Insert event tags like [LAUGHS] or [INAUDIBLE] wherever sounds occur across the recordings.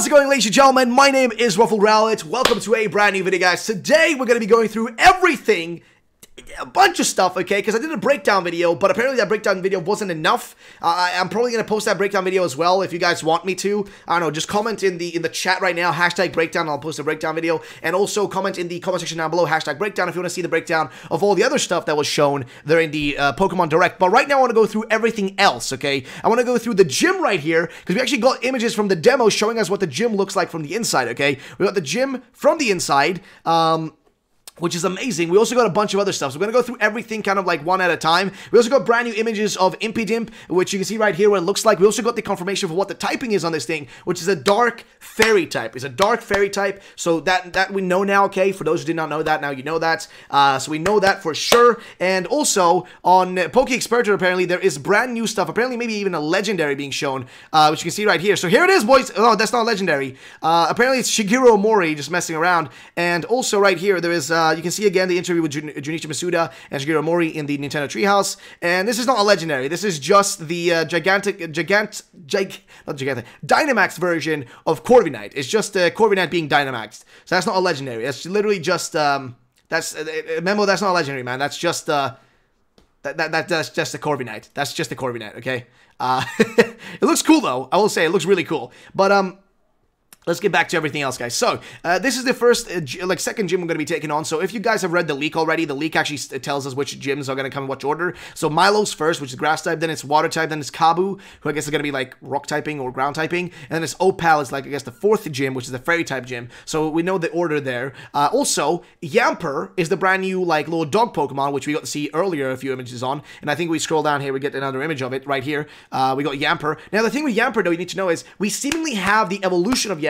How's it going, ladies and gentlemen? My name is Ruffled Rowlit. Welcome to a brand new video, guys. Today, we're going to be going through everything a bunch of stuff, okay? Because I did a breakdown video, but apparently that breakdown video wasn't enough. Uh, I, am probably gonna post that breakdown video as well if you guys want me to. I don't know, just comment in the in the chat right now, hashtag breakdown, I'll post a breakdown video. And also comment in the comment section down below, hashtag breakdown, if you want to see the breakdown of all the other stuff that was shown there in the uh, Pokemon Direct. But right now I want to go through everything else, okay? I want to go through the gym right here, because we actually got images from the demo showing us what the gym looks like from the inside, okay? We got the gym from the inside, um, which is amazing. We also got a bunch of other stuff. So we're going to go through everything kind of like one at a time. We also got brand new images of Impidimp, which you can see right here what it looks like. We also got the confirmation for what the typing is on this thing, which is a dark fairy type. It's a dark fairy type. So that that we know now, okay? For those who did not know that, now you know that. Uh, so we know that for sure. And also on Poke Experto, apparently there is brand new stuff. Apparently maybe even a legendary being shown, uh, which you can see right here. So here it is, boys. Oh, that's not legendary. Uh, apparently it's Shigeru Ohmori just messing around. And also right here, there is... Uh, uh, you can see again the interview with Jun Junichi Masuda and Shigeru Ohmori in the Nintendo Treehouse. And this is not a legendary. This is just the uh, gigantic, gigant, gig, not gigantic, Dynamax version of Corviknight. It's just uh, Corviknight being Dynamaxed. So that's not a legendary. That's literally just, um, that's, uh, uh Memo, that's not a legendary, man. That's just, uh, that, that, that, that's just a Corviknight. That's just a Corviknight, okay? Uh, [LAUGHS] it looks cool, though. I will say, it looks really cool. But, um, Let's get back to everything else, guys. So, uh, this is the first, uh, like, second gym I'm going to be taking on. So, if you guys have read the leak already, the leak actually tells us which gyms are going to come in which order. So, Milo's first, which is grass type, then it's water type, then it's Kabu, who I guess is going to be, like, rock typing or ground typing, and then it's Opal, is, like, I guess, the fourth gym, which is the fairy type gym. So, we know the order there. Uh, also, Yamper is the brand new, like, little dog Pokemon, which we got to see earlier a few images on, and I think we scroll down here, we get another image of it right here. Uh, we got Yamper. Now, the thing with Yamper, though, you need to know is we seemingly have the evolution of Yamper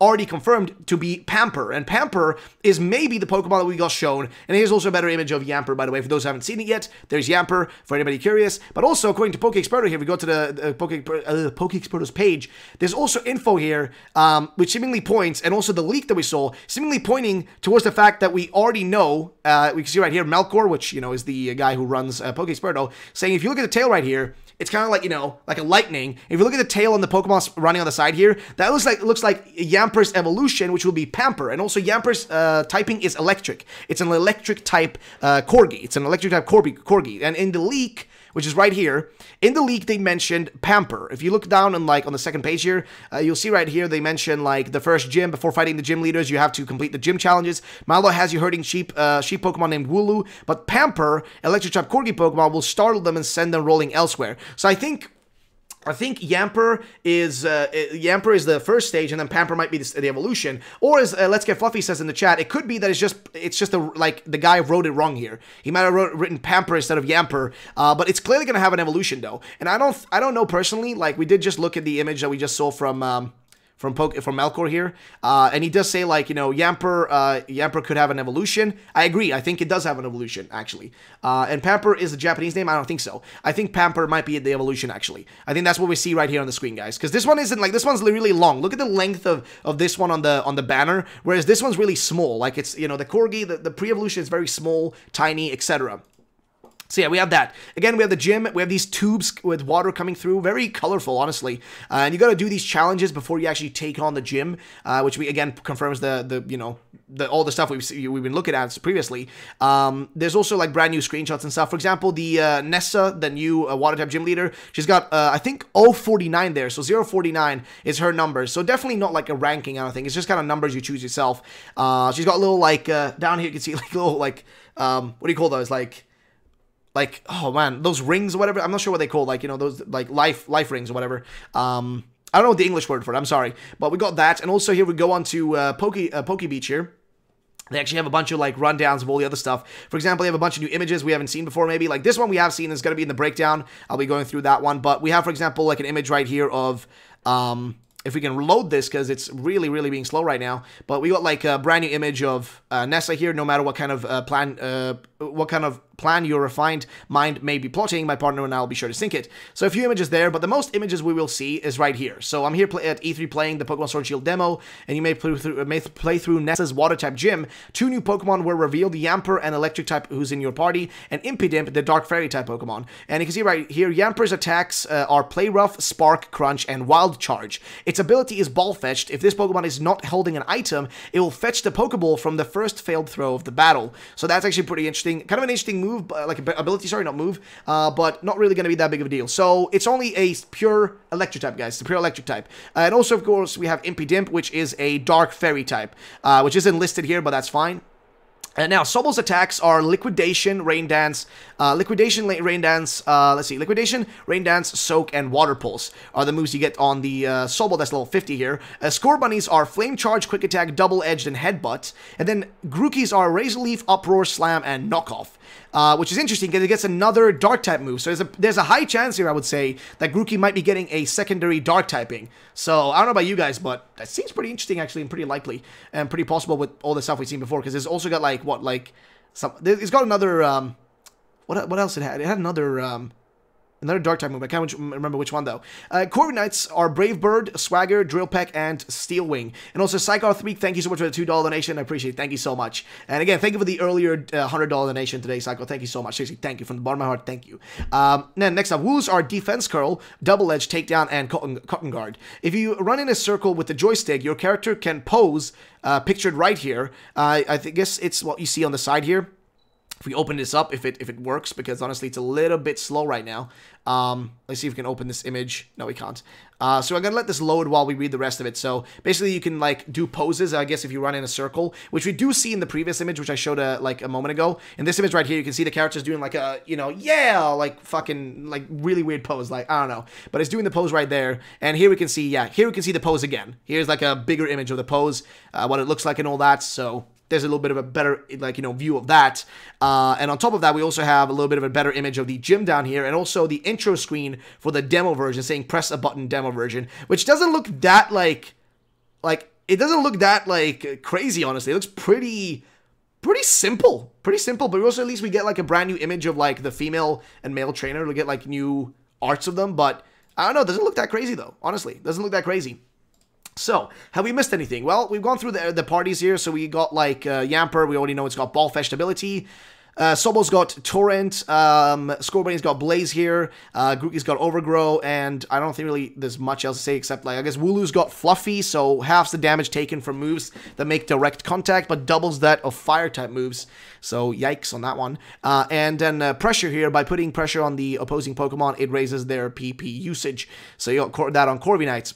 already confirmed to be Pamper. And Pamper is maybe the Pokemon that we got shown. And here's also a better image of Yamper, by the way, for those who haven't seen it yet. There's Yamper, for anybody curious. But also, according to Poke Experto here, we go to the uh, Poke, uh, page, there's also info here, um, which seemingly points, and also the leak that we saw, seemingly pointing towards the fact that we already know, uh, we can see right here, Melkor, which, you know, is the guy who runs uh, Poke Experto, saying if you look at the tail right here, it's kind of like, you know, like a lightning. If you look at the tail on the Pokemon running on the side here, that looks like looks like Yamper's evolution, which will be Pamper. And also Yamper's uh, typing is electric. It's an electric type uh, Corgi. It's an electric type Corgi. Corgi. And in the leak, which is right here. In the leak, they mentioned Pamper. If you look down and like on the second page here, uh, you'll see right here they mention like the first gym. Before fighting the gym leaders, you have to complete the gym challenges. Malo has you herding sheep, uh, sheep Pokemon named Wooloo, but Pamper, Electric type Corgi Pokemon, will startle them and send them rolling elsewhere. So I think I think Yamper is uh, Yamper is the first stage, and then Pamper might be the, the evolution. Or as uh, Let's Get Fluffy says in the chat, it could be that it's just it's just a, like the guy wrote it wrong here. He might have wrote, written Pamper instead of Yamper, uh, but it's clearly going to have an evolution though. And I don't I don't know personally. Like we did just look at the image that we just saw from. Um, from Poke from Melkor here, uh, and he does say like you know Yamper uh, Yamper could have an evolution. I agree. I think it does have an evolution actually. Uh, and Pamper is a Japanese name. I don't think so. I think Pamper might be the evolution actually. I think that's what we see right here on the screen, guys. Because this one isn't like this one's really long. Look at the length of of this one on the on the banner, whereas this one's really small. Like it's you know the Corgi, the, the pre-evolution is very small, tiny, etc. So yeah, we have that. Again, we have the gym. We have these tubes with water coming through. Very colorful, honestly. Uh, and you got to do these challenges before you actually take on the gym, uh, which we again confirms the the you know the all the stuff we've we've been looking at previously. Um, there's also like brand new screenshots and stuff. For example, the uh, Nessa, the new uh, water type gym leader, she's got uh, I think 049 there. So 049 is her number. So definitely not like a ranking. I don't think it's just kind of numbers you choose yourself. Uh, she's got a little like uh, down here you can see [LAUGHS] like little like um, what do you call those like like oh man those rings or whatever i'm not sure what they call like you know those like life life rings or whatever um i don't know the english word for it i'm sorry but we got that and also here we go on to uh poke uh, poke beach here they actually have a bunch of like rundowns of all the other stuff. For example, they have a bunch of new images we haven't seen before, maybe. Like this one we have seen is going to be in the breakdown. I'll be going through that one. But we have, for example, like an image right here of um, if we can load this because it's really really being slow right now but we got like a brand new image of uh, Nessa here no matter what kind of uh, plan uh, what kind of plan your refined mind may be plotting, my partner and I will be sure to sink it. So a few images there, but the most images we will see is right here. So I'm here at E3 playing the Pokemon Sword Shield demo, and you may play through, may play through Nessa's Water-type gym. Two new Pokemon were revealed, Yamper, an Electric-type who's in your party, and Impidimp, the Dark Fairy-type Pokemon. And you can see right here, Yamper's attacks uh, are Play Rough, Spark, Crunch, and Wild Charge. Its ability is Ball Fetched. If this Pokemon is not holding an item, it will fetch the Pokeball from the first failed throw of the battle. So that's actually pretty interesting. Kind of an interesting move, like ability, sorry, not move, uh, but not really going to be that big of a deal. So it's only a pure electric type, guys. It's a pure electric type. Uh, and also, of course, we have Impidimp, which is a dark fairy type, uh, which isn't listed here, but that's fine. And now, Sobble's attacks are Liquidation, Rain Dance, uh, Liquidation, Rain Dance, uh, let's see, Liquidation, Rain Dance, Soak, and Water Pulse are the moves you get on the uh, Sobble that's level 50 here. Uh, Scorbunnies are Flame Charge, Quick Attack, Double Edged, and Headbutt. And then Grookeys are Razor Leaf, Uproar, Slam, and Knockoff uh, which is interesting because it gets another dark type move. So there's a there's a high chance here, I would say, that Grookey might be getting a secondary dark typing. So I don't know about you guys, but that seems pretty interesting actually, and pretty likely, and pretty possible with all the stuff we've seen before. Because it's also got like what like some. It's got another um, what what else it had? It had another um Another dark type move. I can't remember which one though. Uh, Corviknights are Brave Bird, Swagger, Drill Peck, and Steel Wing. And also Psycho 3, thank you so much for the $2 donation. I appreciate it. Thank you so much. And again, thank you for the earlier uh, $100 donation today, Psycho. Thank you so much. Seriously, thank you from the bottom of my heart. Thank you. Um, then next up, Woos are Defense Curl, Double Edge, Takedown, and Cotton, cotton Guard. If you run in a circle with the joystick, your character can pose, uh, pictured right here. I guess it's what you see on the side here if we open this up, if it if it works, because honestly, it's a little bit slow right now. Um, let's see if we can open this image. No, we can't. Uh, so I'm gonna let this load while we read the rest of it. So basically, you can like do poses. I guess if you run in a circle, which we do see in the previous image, which I showed a, uh, like a moment ago. In this image right here, you can see the characters doing like a you know yeah like fucking like really weird pose. Like I don't know, but it's doing the pose right there. And here we can see yeah here we can see the pose again. Here's like a bigger image of the pose, uh, what it looks like and all that. So there's a little bit of a better like you know view of that. Uh, and on top of that we also have a little bit of a better image of the gym down here and also the intro screen for the demo version saying press a button demo version which doesn't look that like like it doesn't look that like crazy honestly. It looks pretty pretty simple pretty simple. But also at least we get like a brand new image of like the female and male trainer. We get like new arts of them. But I don't know doesn't look that crazy though honestly. Doesn't look that crazy so, have we missed anything? Well, we've gone through the, the parties here. So we got like uh, Yamper. We already know it's got Ball Fetched ability. Uh, Sobble's got Torrent, um, Scorbunny's got Blaze here, uh, Grookey's got Overgrow, and I don't think really there's much else to say except, like, I guess Wooloo's got Fluffy, so halves the damage taken from moves that make direct contact, but doubles that of Fire-type moves, so yikes on that one. Uh, and then uh, Pressure here, by putting pressure on the opposing Pokemon, it raises their PP usage, so you got that on Corviknights.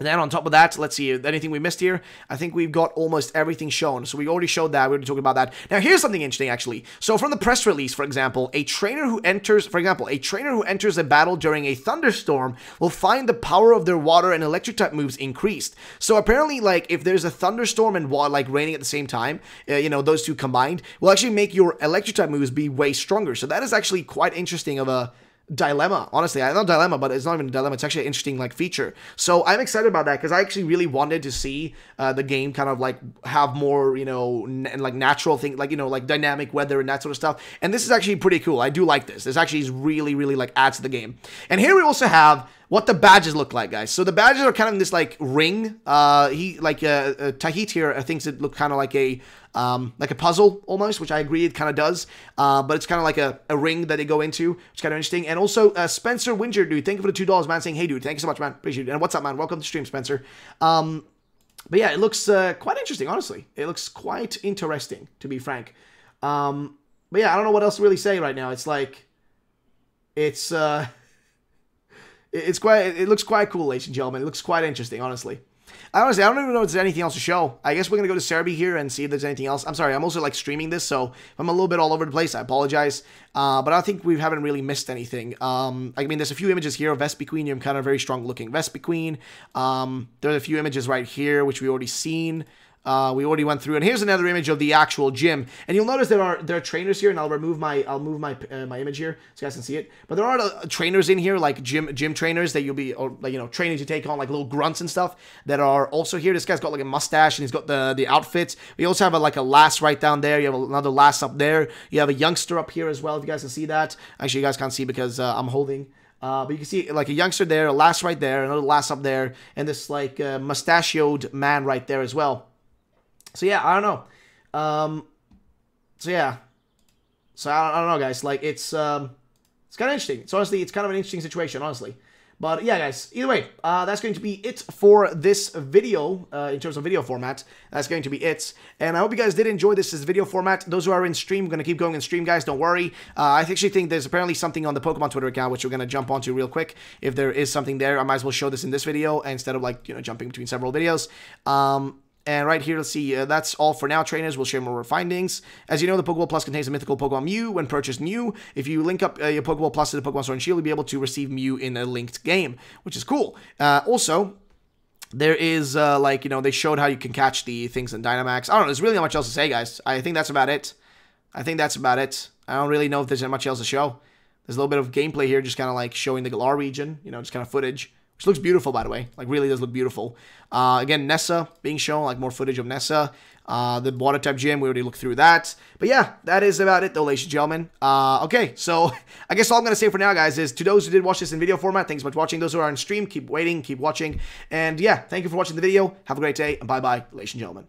And then on top of that, let's see, anything we missed here? I think we've got almost everything shown. So we already showed that. We already talked about that. Now, here's something interesting, actually. So from the press release, for example, a trainer who enters, for example, a trainer who enters a battle during a thunderstorm will find the power of their water and electric type moves increased. So apparently, like, if there's a thunderstorm and water, like, raining at the same time, uh, you know, those two combined will actually make your electric type moves be way stronger. So that is actually quite interesting of a dilemma. Honestly, I not dilemma, but it's not even a dilemma. It's actually an interesting like feature. So I'm excited about that because I actually really wanted to see uh, the game kind of like have more you know and like natural thing, like you know like dynamic weather and that sort of stuff. And this is actually pretty cool. I do like this. This actually is really really like adds to the game. And here we also have what the badges look like, guys. So the badges are kind of this like ring. Uh, he like uh, uh Tahit here uh, thinks it look kind of like a um, like a puzzle almost, which I agree it kind of does. Uh, but it's kind of like a, a ring that they go into, which is kind of interesting. And also uh, Spencer Winger, dude, thank you for the two dollars, man. Saying hey, dude, thank you so much, man. Appreciate it. And what's up, man? Welcome to the stream, Spencer. Um, but yeah, it looks uh, quite interesting, honestly. It looks quite interesting, to be frank. Um, but yeah, I don't know what else to really say right now. It's like, it's uh, [LAUGHS] it's quite. It looks quite cool, ladies and gentlemen. It looks quite interesting, honestly. I honestly, I don't even know if there's anything else to show. I guess we're gonna go to Serebii here and see if there's anything else. I'm sorry, I'm also like streaming this, so if I'm a little bit all over the place, I apologize. Uh, but I think we haven't really missed anything. Um, I mean, there's a few images here of Vespiquen, kind of very strong looking Vespiquen. Um, there's a few images right here, which we already seen. Uh, we already went through, and here's another image of the actual gym. And you'll notice there are there are trainers here, and I'll remove my I'll move my uh, my image here so you guys can see it. But there are uh, trainers in here, like gym gym trainers that you'll be or like you know trainers you take on like little grunts and stuff that are also here. This guy's got like a mustache and he's got the the outfits. We also have a, like a lass right down there. You have another lass up there. You have a youngster up here as well. If you guys can see that, actually you guys can't see because uh, I'm holding. Uh, but you can see like a youngster there, a lass right there, another lass up there, and this like uh, mustachioed man right there as well. So yeah, I don't know. Um, so yeah, so I don't, I don't know, guys. Like it's um, it's kind of interesting. It's honestly, it's kind of an interesting situation, honestly. But yeah, guys, either way, uh, that's going to be it for this video, uh, in terms of video format. That's going to be it. And I hope you guys did enjoy this, this video format. Those who are in stream, we're going to keep going in stream, guys, don't worry. Uh, I actually think there's apparently something on the Pokemon Twitter account, which we're going to jump onto real quick. If there is something there, I might as well show this in this video instead of, like, you know, jumping between several videos. Um, and right here, let's see, uh, that's all for now, trainers. We'll share more findings. As you know, the Pokeball Plus contains a mythical Pokemon Mew when purchased new. If you link up uh, your Pokeball Plus to the Pokemon Sword and Shield, you'll be able to receive Mew in a linked game, which is cool. Uh, also, there is, uh, like, you know, they showed how you can catch the things in Dynamax. I don't know, there's really not much else to say, guys. I think that's about it. I think that's about it. I don't really know if there's much else to show. There's a little bit of gameplay here, just kind of like showing the Galar region, you know, just kind of footage which looks beautiful, by the way. Like, really does look beautiful. Uh, again, Nessa being shown, like more footage of Nessa. Uh, the water type gym, we already looked through that. But yeah, that is about it, though, ladies and gentlemen. Uh, okay, so [LAUGHS] I guess all I'm going to say for now, guys, is to those who did watch this in video format, thanks so much for watching. Those who are on stream, keep waiting, keep watching. And yeah, thank you for watching the video. Have a great day, and bye-bye, ladies and gentlemen.